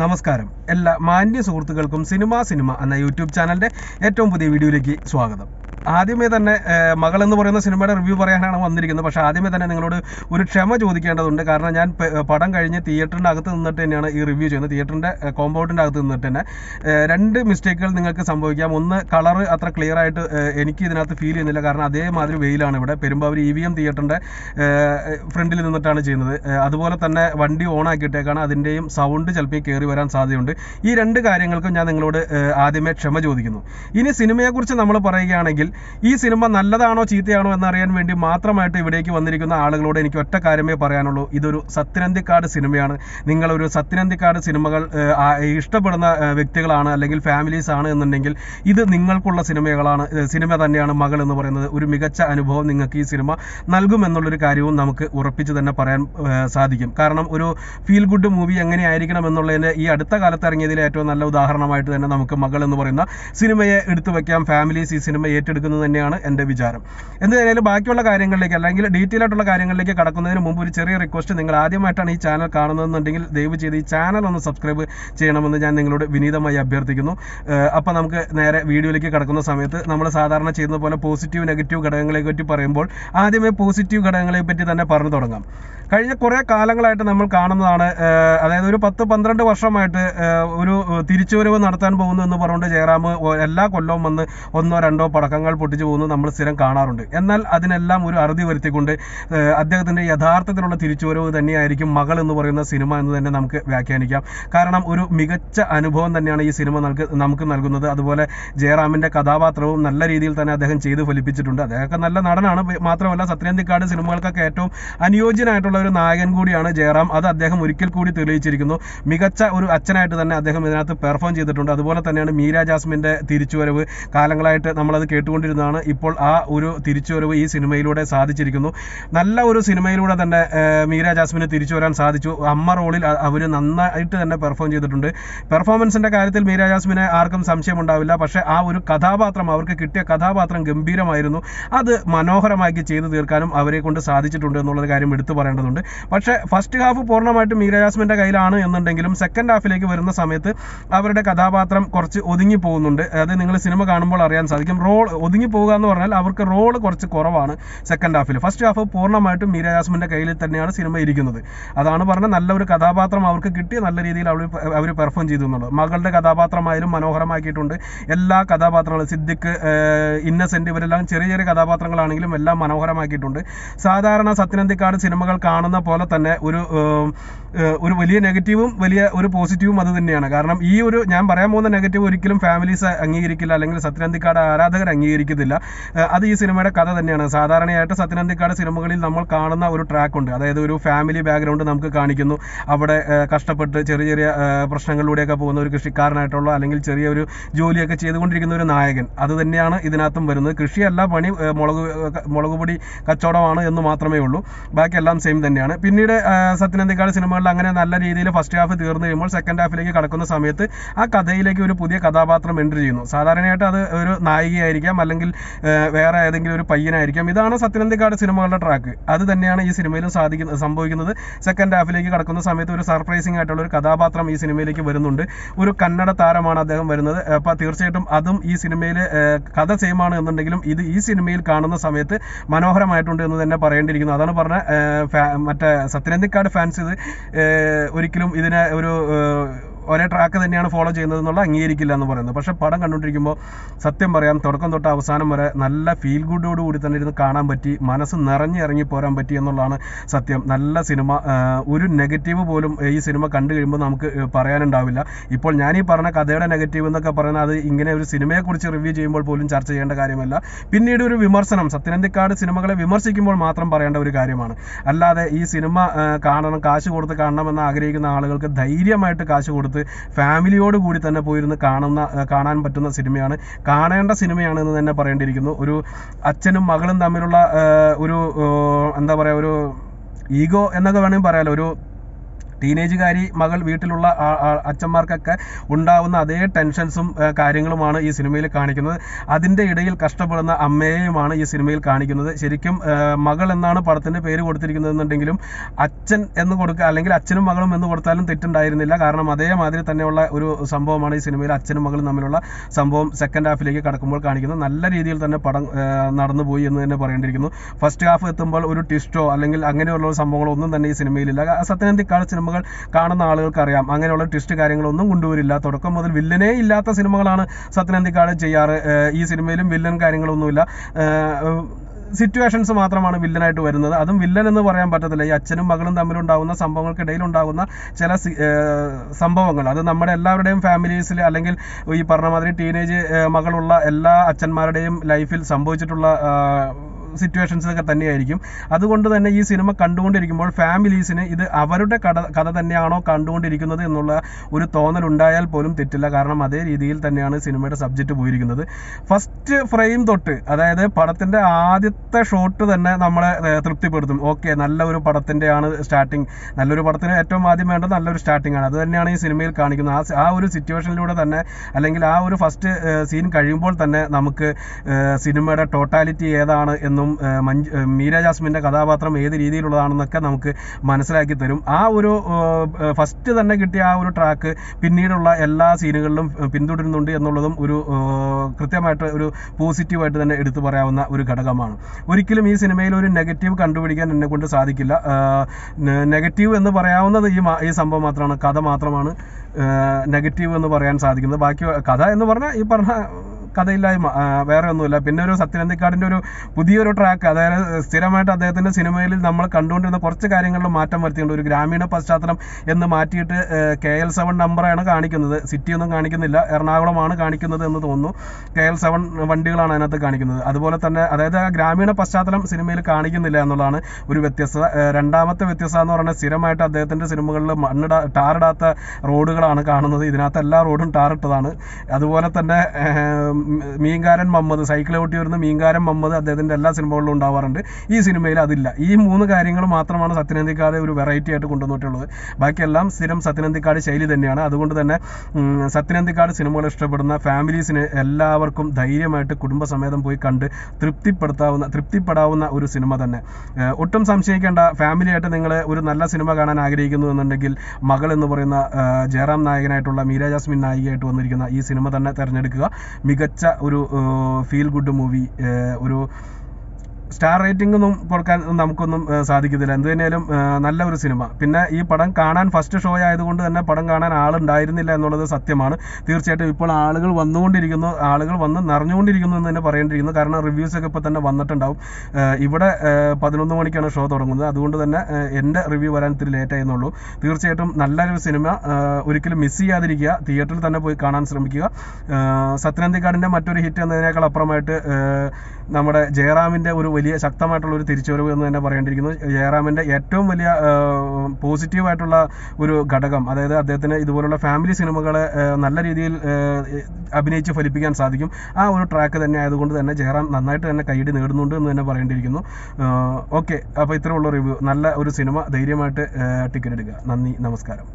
നമസ്കാരം. എല്ലാ മാന്യ സുഹൃത്തുക്കൾക്കും സിനിമ സിനിമ എന്ന യൂട്യൂബ് ചാനലിന്റെ ഏറ്റവും പുതിയ വീഡിയോയിലേക്ക് സ്വാഗതം. ആദ്യമേ തന്നെ മകൾ എന്ന് പറയുന്ന സിനിമയുടെ റിവ്യൂ പറയാനാണ് വന്നിരിക്കുന്നത്. പക്ഷേ ആദ്യമേ തന്നെ നിങ്ങളോട് ഒരു ക്ഷമ ചോദിക്കേണ്ടതുണ്ട്. കാരണം ഞാൻ പടം കഴിഞ്ഞ് തിയേറ്ററിന്റെ അകത്ത് നിന്നിട്ട് തന്നെയാണ് ഈ റിവ്യൂ ചെയ്യുന്നത്. തിയേറ്ററിന്റെ കോമ്പൗണ്ടിന്റെ അകത്ത് നിന്നിട്ട് തന്നെ. രണ്ട് മിസ്റ്റേക്കുകൾ നിങ്ങൾക്ക് സംഭവിക്കാം. ഒന്ന് കളർ അത്ര ക്ലിയർ ആയിട്ട് എനിക്ക് ഇതിനകത്ത് ഫീൽ ചെയ്യുന്നില്ല. കാരണം അതേമാതിരി വെയിലാണ് ഇവിടെ. പെരുമ്പാവൂർ ഇ വി എം തിയേറ്ററിന്റെ ഫ്രണ്ടിൽ നിന്നിട്ടാണ് ചെയ്യുന്നത്. അതുപോലെ തന്നെ വണ്ടി ഓൺ ആക്കിയിട്ടേക്കാണ് അതിന്റെയും സൗണ്ട് ചിലപ്പോൾ കയറി വരാൻ സാധ്യതയുണ്ട്. ഈ രണ്ട് കാര്യങ്ങൾക്കും ഞാൻ നിങ്ങളോട് ആദ്യമേ ക്ഷമ ചോദിക്കുന്നു. ഇനി സിനിമയെക്കുറിച്ച് നമ്മൾ പറയുകയാണെങ്കിൽ ഈ സിനിമ നല്ലതാണോ ചീത്തയാണോ എന്നറിയാൻ വേണ്ടി മാത്രമായിട്ട് ഇവിടേക്ക് വന്നിരിക്കുന്ന ആളുകളോട് എനിക്ക് ഒറ്റ കാര്യമേ പറയാനുള്ളൂ. ഇതൊരു സത്യനന്തിക്കാട് സിനിമയാണ്. നിങ്ങളൊരു സത്യനന്തിക്കാട് സിനിമകൾ ഇഷ്ടപ്പെടുന്ന വ്യക്തികളാണ് അല്ലെങ്കിൽ ഫാമിലീസ് ആണ് എന്നുണ്ടെങ്കിൽ ഇത് നിങ്ങൾക്കുള്ള സിനിമകളാണ്. സിനിമ തന്നെയാണ് മകൾ എന്ന് പറയുന്നത്. ഒരു മികച്ച അനുഭവം നിങ്ങൾക്ക് ഈ സിനിമ നൽകുമെന്നുള്ളൊരു കാര്യവും നമുക്ക് ഉറപ്പിച്ച് തന്നെ പറയാൻ സാധിക്കും. കാരണം ഒരു ഫീൽ ഗുഡ് മൂവി എങ്ങനെയായിരിക്കണം എന്നുള്ളതിന്റെ ഈ അടുത്ത കാലത്ത് ഇറങ്ങിയതിൽ ഏറ്റവും നല്ല ഉദാഹരണമായിട്ട് തന്നെ നമുക്ക് മകൾ എന്ന് പറയുന്ന സിനിമയെ എടുത്തു വയ്ക്കാം ഫാമിലീസ് ഈ സിനിമ ഏറ്റെടുക്കുന്നത് തന്നെയാണ് എന്റെ വിചാരം. എന്തായാലും ബാക്കിയുള്ള കാര്യങ്ങളിലേക്ക് അല്ലെങ്കിൽ ഡീറ്റെയിൽ ആയിട്ടുള്ള കാര്യങ്ങളിലേക്ക് കടക്കുന്നതിന് മുമ്പ് ഒരു ചെറിയ റിക്വസ്റ്റ് നിങ്ങൾ ആദ്യമായിട്ടാണ് ഈ ചാനൽ കാണുന്നതെന്നുണ്ടെങ്കിൽ ദയവ് ചെയ്ത് ഈ ചാനൽ ഒന്ന് സബ്സ്ക്രൈബ് ചെയ്യണമെന്ന് ഞാൻ നിങ്ങളോട് വിനീതമായി അഭ്യർത്ഥിക്കുന്നു. അപ്പോൾ നമുക്ക് നേരെ വീഡിയോയിലേക്ക് കടക്കുന്ന സമയത്ത് നമ്മൾ സാധാരണ ചെയ്യുന്ന പോലെ പോസിറ്റീവ് നെഗറ്റീവ് ഘടകങ്ങളെ പറ്റി പറയുമ്പോൾ ആദ്യമേ പോസിറ്റീവ് ഘടകങ്ങളെ പറ്റി തന്നെ പറഞ്ഞു തുടങ്ങാം. കഴിഞ്ഞ കുറേ കാലങ്ങളായിട്ട് നമ്മൾ കാണുന്നതാണ് അതായത് ഒരു പത്ത് പന്ത്രണ്ട് വർഷമായിട്ട് ഒരു തിരിച്ചുവരവ് നടത്താൻ പോകുന്നു എന്ന് പറഞ്ഞുകൊണ്ട് ജയറാം എല്ലാ കൊല്ലവും വന്ന് ഒന്നോ രണ്ടോ പടക്കങ്ങൾ പൊട്ടിച്ചു പോകുന്നത് നമ്മൾ സ്ഥിരം കാണാറുണ്ട്. എന്നാൽ അതിനെല്ലാം ഒരു അറുതി വരുത്തിക്കൊണ്ട് അദ്ദേഹത്തിന്റെ യഥാർത്ഥത്തിലുള്ള തിരിച്ചുവരവ് തന്നെയായിരിക്കും മകൾ എന്ന് പറയുന്ന സിനിമ എന്ന് തന്നെ നമുക്ക് വ്യാഖ്യാനിക്കാം. കാരണം ഒരു മികച്ച അനുഭവം തന്നെയാണ് ഈ സിനിമ നൽക നമുക്ക് നൽകുന്നത്. അതുപോലെ ജയറാമിന്റെ കഥാപാത്രവും നല്ല രീതിയിൽ തന്നെ അദ്ദേഹം ചെയ്ത് ഫലിപ്പിച്ചിട്ടുണ്ട്. അദ്ദേഹമൊക്കെ നല്ല നടനാണ്. മാത്രമല്ല സത്യനന്ദിക്കാട് സിനിമകൾക്കൊക്കെ ഏറ്റവും അനുയോജ്യനായിട്ടുള്ള ഒരു നായകൻ കൂടിയാണ് ജയറാം. അത് അദ്ദേഹം ഒരിക്കൽ കൂടി തെളിയിച്ചിരിക്കുന്നു. മികച്ച ഒരു അച്ഛനായിട്ട് തന്നെ അദ്ദേഹം ഇതിനകത്ത് പെർഫോം ചെയ്തിട്ടുണ്ട്. അതുപോലെ തന്നെയാണ് മീര ജാസ്മിന്റെ തിരിച്ചുവരവ്. കാലങ്ങളായിട്ട് നമ്മളത് കേട്ടുകൊണ്ടിരുന്നതാണ് ഇപ്പോൾ ആ ഒരു തിരിച്ചുവരവ് ഈ സിനിമയിലൂടെ സാധിച്ചിരിക്കുന്നു. നല്ല ഒരു സിനിമയിലൂടെ തന്നെ മീര ജാസ്മിന് തിരിച്ചു വരാൻ സാധിച്ചു. അമ്മ റോളിൽ അവർ നന്നായിട്ട് തന്നെ പെർഫോം ചെയ്തിട്ടുണ്ട്. പെർഫോമൻസിന്റെ കാര്യത്തിൽ മീര ജാസ്മിനെ ആർക്കും സംശയമുണ്ടാവില്ല. പക്ഷേ ആ ഒരു കഥാപാത്രം അവർക്ക് കിട്ടിയ കഥാപാത്രം ഗംഭീരമായിരുന്നു. അത് മനോഹരമാക്കി ചെയ്തു തീർക്കാനും അവരെ കൊണ്ട് സാധിച്ചിട്ടുണ്ട് എന്നുള്ളൊരു കാര്യം എടുത്തു പറയേണ്ടതുണ്ട്. പക്ഷേ ഫസ്റ്റ് ഹാഫ് പൂർണമായിട്ടും മീര ജാസ്മിന്റെ കയ്യിലാണ് എന്നുണ്ടെങ്കിലും സെക്കൻഡ് ഹാഫിലേക്ക് വരുന്ന സമയത്ത് അവരുടെ കഥാപാത്രം കുറച്ച് ഒതുങ്ങി പോകുന്നുണ്ട്. അത് നിങ്ങൾ സിനിമ കാണുമ്പോൾ അറിയാൻ സാധിക്കും. റോൾ ഒതുങ്ങി പോകുക എന്ന് പറഞ്ഞാൽ അവർക്ക് റോൾ കുറച്ച് കുറവാണ് സെക്കൻഡ് ഹാഫിൽ ഫസ്റ്റ് ഹാഫ് പൂർണമായിട്ടും മീര ജാസ്മിന്റെ കയ്യിൽ തന്നെയാണ് സിനിമ ഇരിക്കുന്നത്. അതാണ് പറഞ്ഞ നല്ലൊരു കഥാപാത്രം അവർക്ക് കിട്ടി നല്ല രീതിയിൽ അവർ അവർ പെർഫോം ചെയ്തു എന്നുള്ളത്. മകളുടെ കഥാപാത്രമായാലും മനോഹരമാക്കിയിട്ടുണ്ട്. എല്ലാ കഥാപാത്രങ്ങളും സിദ്ദിഖ് ഇന്നസെന്റ് ഇവരെല്ലാം ചെറിയ ചെറിയ കഥാപാത്രങ്ങളാണെങ്കിലും എല്ലാം മനോഹരമാക്കിയിട്ടുണ്ട്. സാധാരണ സത്യനന്ദിക്കാട് സിനിമകൾ കാണുന്ന പോലെ തന്നെ ഒരു ഒരു വലിയ നെഗറ്റീവും വലിയ ഒരു പോസിറ്റീവും അത് തന്നെയാണ്. കാരണം ഈ ഒരു ഞാൻ പറയാൻ പോകുന്ന നെഗറ്റീവ് ഒരിക്കലും ഫാമിലീസ് അംഗീകരിക്കില്ല. അല്ലെങ്കിൽ സത്യനന്ദിക്കാട് ആരാധകർ അംഗീകരിക്കത്തില്ല ഏഹ്, അത് ഈ സിനിമയുടെ കഥ തന്നെയാണ്. സാധാരണയായിട്ട് സത്യനന്ദിക്കാട് സിനിമകളിൽ നമ്മൾ കാണുന്ന ഒരു ട്രാക്ക് ഉണ്ട്. അതായത് ഒരു ഫാമിലി ബാക്ക്ഗ്രൗണ്ട് നമുക്ക് കാണിക്കുന്നു. അവിടെ കഷ്ടപ്പെട്ട് ചെറിയ ചെറിയ പ്രശ്നങ്ങളിലൂടെയൊക്കെ പോകുന്ന ഒരു കൃഷിക്കാരനായിട്ടുള്ള അല്ലെങ്കിൽ ചെറിയൊരു ജോലിയൊക്കെ ചെയ്തുകൊണ്ടിരിക്കുന്ന ഒരു നായകൻ. അത് തന്നെയാണ് ഇതിനകത്തും വരുന്നത്. കൃഷിയല്ല പണി മുളക് മുളക് പൊടി കച്ചവടമാണ് എന്ന് മാത്രമേ ഉള്ളൂ. ബാക്കിയെല്ലാം സെയിം തന്നെയാണ്. പിന്നീട് സത്യനന്ദിക്കാട് സിനിമകളിൽ അങ്ങനെ നല്ല രീതിയിൽ ഫസ്റ്റ് ഹാഫ് തീർന്നു കഴിയുമ്പോൾ സെക്കൻഡ് ഹാഫിലേക്ക് കടക്കുന്ന സമയത്ത് ആ കഥയിലേക്ക് ഒരു പുതിയ കഥാപാത്രം എൻട്രി ചെയ്യുന്നു. സാധാരണയായിട്ട് അത് ഒരു നായികയായിരിക്കാം അല്ലെങ്കിൽ വേറെ ഏതെങ്കിലും ഒരു പയ്യനായിരിക്കാം. ഇതാണ് സത്യനന്ദിക്കാട് സിനിമകളുടെ ട്രാക്ക് അത് തന്നെയാണ് ഈ സിനിമയിലും സാധിക്കുന്നത് സംഭവിക്കുന്നത്. സെക്കൻഡ് ഹാഫിലേക്ക് കടക്കുന്ന സമയത്ത് ഒരു സർപ്രൈസിംഗ് ആയിട്ടുള്ള ഒരു കഥാപാത്രം ഈ സിനിമയിലേക്ക് വരുന്നുണ്ട്. ഒരു കന്നഡ താരമാണ് അദ്ദേഹം വരുന്നത്. അപ്പോൾ തീർച്ചയായിട്ടും അതും ഈ സിനിമയിൽ കഥ സെയിം ആണ് എന്നുണ്ടെങ്കിലും ഇത് ഈ സിനിമയിൽ കാണുന്ന സമയത്ത് മനോഹരമായിട്ടുണ്ട് എന്ന് തന്നെ പറയേണ്ടിയിരിക്കുന്നു. അതാണ് പറഞ്ഞ മറ്റേ സത്യനന്ദിക്കാട് ഫാൻസ് ഇത് ഒരിക്കലും ഇതിനെ ഒരു ഒരേ ട്രാക്ക് തന്നെയാണ് ഫോളോ ചെയ്യുന്നത് എന്നുള്ള അംഗീകരിക്കില്ല എന്ന് പറയുന്നത് പക്ഷേ പടം കണ്ടുകൊണ്ടിരിക്കുമ്പോൾ സത്യം പറയാം തുടക്കം തൊട്ട് അവസാനം വരെ നല്ല ഫീൽ ഗുഡോട് കൂടി തന്നെ ഇരുന്ന് കാണാൻ പറ്റി മനസ്സ് നിറഞ്ഞ് ഇറങ്ങി പോരാൻ പറ്റി എന്നുള്ളതാണ് സത്യം. നല്ല സിനിമ ഒരു നെഗറ്റീവ് പോലും ഈ സിനിമ കണ്ടു കഴിയുമ്പോൾ നമുക്ക് പറയാനുണ്ടാവില്ല. ഇപ്പോൾ ഞാൻ ഈ പറഞ്ഞ കഥയുടെ നെഗറ്റീവ് എന്നൊക്കെ പറയുന്നത് അത് ഇങ്ങനെ ഒരു സിനിമയെക്കുറിച്ച് റിവ്യൂ ചെയ്യുമ്പോൾ പോലും ചർച്ച ചെയ്യേണ്ട കാര്യമല്ല. പിന്നീട് ഒരു വിമർശനം സത്യനന്ദിക്കാട് സിനിമകളെ വിമർശിക്കുമ്പോൾ മാത്രം പറയേണ്ട ഒരു കാര്യമാണ്. അല്ലാതെ ഈ സിനിമ കാണണം കാശ് കൊടുത്ത് കാണണമെന്ന് ആഗ്രഹിക്കുന്ന ആളുകൾക്ക് ധൈര്യമായിട്ട് കാശ് കൊടുത്ത് ഫാമിലിയോട് കൂടി തന്നെ പോയിരുന്ന് കാണുന്ന കാണാൻ പറ്റുന്ന സിനിമയാണ്. കാണേണ്ട സിനിമയാണ് എന്ന് തന്നെ പറയേണ്ടിയിരിക്കുന്നു. ഒരു അച്ഛനും മകളും തമ്മിലുള്ള ഒരു എന്താ പറയുക ഒരു ഈഗോ എന്നൊക്കെ വേണമെങ്കിൽ പറയാലോ. ഒരു ടീനേജുകാരി മകൾ വീട്ടിലുള്ള അച്ഛന്മാർക്കൊക്കെ ഉണ്ടാവുന്ന അതേ ടെൻഷൻസും കാര്യങ്ങളുമാണ് ഈ സിനിമയിൽ കാണിക്കുന്നത്. അതിന്റെ ഇടയിൽ കഷ്ടപ്പെടുന്ന അമ്മയെയുമാണ് ഈ സിനിമയിൽ കാണിക്കുന്നത്. ശരിക്കും മകൾ എന്നാണ് പടത്തിന്റെ പേര് കൊടുത്തിരിക്കുന്നതെന്നുണ്ടെങ്കിലും അച്ഛൻ എന്ന് കൊടുക്കുക അല്ലെങ്കിൽ അച്ഛനും മകളും എന്ന് കൊടുത്താലും തെറ്റുണ്ടായിരുന്നില്ല. കാരണം അതേമാതിരി തന്നെയുള്ള ഒരു സംഭവമാണ് ഈ സിനിമയിൽ അച്ഛനും മകളും തമ്മിലുള്ള സംഭവം സെക്കൻഡ് ഹാഫിലേക്ക് കടക്കുമ്പോൾ കാണിക്കുന്നത്. നല്ല രീതിയിൽ തന്നെ പടം നടന്നുപോയി എന്ന് തന്നെ പറയേണ്ടിയിരിക്കുന്നു. ഫസ്റ്റ് ഹാഫ് എത്തുമ്പോൾ ഒരു ട്വിസ്റ്റോ അല്ലെങ്കിൽ അങ്ങനെയുള്ള സംഭവങ്ങളോ ഒന്നും തന്നെ ഈ സിനിമയിലില്ല സത്യനന്ദിക്കാട് സിനിമകൾ കാണുന്ന ആളുകൾക്ക് അറിയാം അങ്ങനെയുള്ള ട്വിസ്റ്റ് കാര്യങ്ങളൊന്നും കൊണ്ടുവരില്ല. തുടക്കം മുതൽ വില്ലനേ ഇല്ലാത്ത സിനിമകളാണ് സത്യനന്ദിക്കാട് ചെയ്യാറ്. ഈ സിനിമയിലും വില്ലൻ കാര്യങ്ങളൊന്നുമില്ല. സിറ്റുവേഷൻസ് മാത്രമാണ് വില്ലനായിട്ട് വരുന്നത്. അതും വില്ലൻ എന്ന് പറയാൻ പറ്റത്തില്ല. ഈ അച്ഛനും മകളും തമ്മിലുണ്ടാകുന്ന സംഭവങ്ങൾക്കിടയിൽ ഉണ്ടാകുന്ന ചില സംഭവങ്ങൾ. അത് നമ്മുടെ എല്ലാവരുടെയും ഫാമിലീസിൽ അല്ലെങ്കിൽ ഈ പറഞ്ഞ മാതിരി ടീനേജ് മകളുള്ള എല്ലാ അച്ഛന്മാരുടെയും ലൈഫിൽ സംഭവിച്ചിട്ടുള്ള സിറ്റുവേഷൻസ് ഒക്കെ തന്നെയായിരിക്കും. അതുകൊണ്ട് തന്നെ ഈ സിനിമ കണ്ടുകൊണ്ടിരിക്കുമ്പോൾ ഫാമിലീസിന് ഇത് അവരുടെ കഥ കഥ തന്നെയാണോ കണ്ടുകൊണ്ടിരിക്കുന്നത് എന്നുള്ള ഒരു തോന്നൽ ഉണ്ടായാൽ പോലും തെറ്റില്ല. കാരണം അതേ രീതിയിൽ തന്നെയാണ് സിനിമയുടെ സബ്ജക്റ്റ് പോയിരിക്കുന്നത്. ഫസ്റ്റ് ഫ്രെയിം തൊട്ട് അതായത് പടത്തിന്റെ ആദ്യത്തെ ഷോട്ട് തന്നെ നമ്മളെ തൃപ്തിപ്പെടുത്തും. ഓക്കെ നല്ല ഒരു പടത്തിന്റെയാണ് സ്റ്റാർട്ടിങ് നല്ലൊരു പടത്തിന് ഏറ്റവും ആദ്യം വേണ്ടത് നല്ലൊരു സ്റ്റാർട്ടിംഗ് ആണ്. അത് തന്നെയാണ് ഈ സിനിമയിൽ കാണിക്കുന്നത്. ആ ആ ഒരു സിറ്റുവേഷനിലൂടെ തന്നെ അല്ലെങ്കിൽ ആ ഒരു ഫസ്റ്റ് സീൻ കഴിയുമ്പോൾ തന്നെ നമുക്ക് സിനിമയുടെ ടോട്ടാലിറ്റി ഏതാണ് എന്നും ഏർ, മഞ്ജു മീര ജാസ്മിന്റെ കഥാപാത്രം ഏത് രീതിയിലുള്ളതാണെന്നൊക്കെ നമുക്ക് മനസ്സിലാക്കി തരും. ആ ഒരു ഫസ്റ്റ് തന്നെ കിട്ടിയ ആ ഒരു ട്രാക്ക് പിന്നീടുള്ള എല്ലാ സീനുകളിലും പിന്തുടരുന്നുണ്ട് എന്നുള്ളതും ഒരു കൃത്യമായിട്ട് ഒരു പോസിറ്റീവായിട്ട് തന്നെ എടുത്തു പറയാവുന്ന ഒരു ഘടകമാണ്. ഒരിക്കലും ഈ സിനിമയിൽ ഒരു നെഗറ്റീവ് കണ്ടുപിടിക്കാൻ എന്നെ കൊണ്ട് സാധിക്കില്ല. നെഗറ്റീവ് എന്ന് പറയാവുന്നത് ഈ ഈ സംഭവം മാത്രമാണ്. കഥ മാത്രമാണ് നെഗറ്റീവ് എന്ന് പറയാൻ സാധിക്കുന്നത്. ബാക്കി കഥ എന്ന് പറഞ്ഞാൽ ഈ പറഞ്ഞ കഥയില്ലായ്മ വേറെ ഒന്നുമില്ല. പിന്നെ ഒരു സത്യനന്ദിക്കാടിന്റെ ഒരു പുതിയൊരു ട്രാക്ക് അതായത് സ്ഥിരമായിട്ട് അദ്ദേഹത്തിന്റെ സിനിമയിൽ നമ്മൾ കണ്ടുകൊണ്ടിരുന്ന കുറച്ച് കാര്യങ്ങളിൽ മാറ്റം വരുത്തിയിട്ടുണ്ട്. ഒരു ഗ്രാമീണ പശ്ചാത്തലം എന്ന് മാറ്റിയിട്ട് കെ എൽ സെവൻ നമ്പറാണ് കാണിക്കുന്നത്. സിറ്റി ഒന്നും കാണിക്കുന്നില്ല. എറണാകുളമാണ് കാണിക്കുന്നത് എന്ന് തോന്നുന്നു. കെ എൽ സെവൻ വണ്ടികളാണ് അതിനകത്ത് കാണിക്കുന്നത്. അതുപോലെ തന്നെ അതായത് ആ ഗ്രാമീണ പശ്ചാത്തലം സിനിമയിൽ കാണിക്കുന്നില്ല എന്നുള്ളതാണ് ഒരു വ്യത്യസ്തത. രണ്ടാമത്തെ വ്യത്യസ്തത എന്ന് പറഞ്ഞാൽ സ്ഥിരമായിട്ട് അദ്ദേഹത്തിന്റെ സിനിമകളിൽ മണ്ണിട ടാറിടാത്ത റോഡുകളാണ് കാണുന്നത്. ഇതിനകത്ത് എല്ലാ റോഡും ടാറിട്ടതാണ്. അതുപോലെ തന്നെ മീൻകാരൻ മമ്മദ് സൈക്കിൾ ഓട്ടി വരുന്ന മീൻകാരൻ മമ്മദ് അദ്ദേഹത്തിന്റെ എല്ലാ സിനിമകളിലും ഉണ്ടാവാറുണ്ട്. ഈ സിനിമയിൽ അതില്ല. ഈ മൂന്ന് കാര്യങ്ങൾ മാത്രമാണ് സത്യനന്ദിക്കാട് ഒരു വെറൈറ്റി ആയിട്ട് കൊണ്ടുവന്നിട്ടുള്ളത്. ബാക്കിയെല്ലാം സ്ഥിരം സത്യനന്ദിക്കാട് ശൈലി തന്നെയാണ്. അതുകൊണ്ട് തന്നെ സത്യനന്ദിക്കാട് സിനിമകൾ ഇഷ്ടപ്പെടുന്ന ഫാമിലീസിന് എല്ലാവർക്കും ധൈര്യമായിട്ട് കുടുംബസമേതം പോയി കണ്ട് തൃപ്തിപ്പെടുത്താവുന്ന തൃപ്തിപ്പെടാവുന്ന ഒരു സിനിമ തന്നെ. ഒട്ടും സംശയിക്കേണ്ട ഫാമിലിയായിട്ട് നിങ്ങൾ ഒരു നല്ല സിനിമ കാണാൻ ആഗ്രഹിക്കുന്നു എന്നുണ്ടെങ്കിൽ മകൾ എന്ന് പറയുന്ന ജയറാം നായകനായിട്ടുള്ള മീര ജാസ്മിൻ നായികയായിട്ട് വന്നിരിക്കുന്ന ഈ സിനിമ തന്നെ തിരഞ്ഞെടുക്കുക. മികച്ച ഒരു ഫീൽ ഗുഡ് മൂവി ഒരു സ്റ്റാർ റേറ്റിംഗ് ഒന്നും കൊടുക്കാൻ നമുക്കൊന്നും സാധിക്കത്തില്ല. എന്ത് തന്നെയാലും നല്ല ഒരു സിനിമ. പിന്നെ ഈ പടം കാണാൻ ഫസ്റ്റ് ഷോ ആയതുകൊണ്ട് തന്നെ പടം കാണാൻ ആളുണ്ടായിരുന്നില്ല എന്നുള്ളത് സത്യമാണ്. തീർച്ചയായിട്ടും ഇപ്പോൾ ആളുകൾ വന്നുകൊണ്ടിരിക്കുന്നു ആളുകൾ വന്ന് നിറഞ്ഞുകൊണ്ടിരിക്കുന്നു എന്ന് തന്നെ പറയേണ്ടിയിരിക്കുന്നു. കാരണം റിവ്യൂസ് ഒക്കെ ഇപ്പോൾ തന്നെ വന്നിട്ടുണ്ടാവും. ഇവിടെ പതിനൊന്ന് മണിക്കാണ് ഷോ തുടങ്ങുന്നത്. അതുകൊണ്ട് തന്നെ എന്റെ റിവ്യൂ വരാൻ ഇത്തിരി ലേറ്റ് ആയെന്നുള്ളൂ. തീർച്ചയായിട്ടും നല്ലൊരു സിനിമ ഒരിക്കലും മിസ് ചെയ്യാതിരിക്കുക. തിയേറ്ററിൽ തന്നെ പോയി കാണാൻ ശ്രമിക്കുക. സത്യനന്ദിക്കാടിന്റെ മറ്റൊരു ഹിറ്റ് എന്നതിനേക്കാൾ അപ്പുറമായിട്ട് നമ്മുടെ ജയറാമിന്റെ ഒരു വലിയ ശക്തമായിട്ടുള്ള ഒരു തിരിച്ചുവരവ് എന്ന് തന്നെ പറയേണ്ടിയിരിക്കുന്നു. ജയറാമിന്റെ ഏറ്റവും വലിയ പോസിറ്റീവായിട്ടുള്ള ഒരു ഘടകം അതായത് അദ്ദേഹത്തിന് ഇതുപോലുള്ള ഫാമിലി സിനിമകളെ നല്ല രീതിയിൽ അഭിനയിച്ച് ഫലിപ്പിക്കാൻ സാധിക്കും. ആ ഒരു ട്രാക്ക് തന്നെ ആയതുകൊണ്ട് തന്നെ ജയറാം നന്നായിട്ട് തന്നെ കൈയടി നേടുന്നുണ്ട് എന്ന് തന്നെ പറയേണ്ടിയിരിക്കുന്നു. ഓക്കെ അപ്പോൾ ഇത്രയുള്ള റിവ്യൂ നല്ല ഒരു സിനിമ ധൈര്യമായിട്ട് ടിക്കറ്റ് എടുക്കുക. നന്ദി. നമസ്കാരം.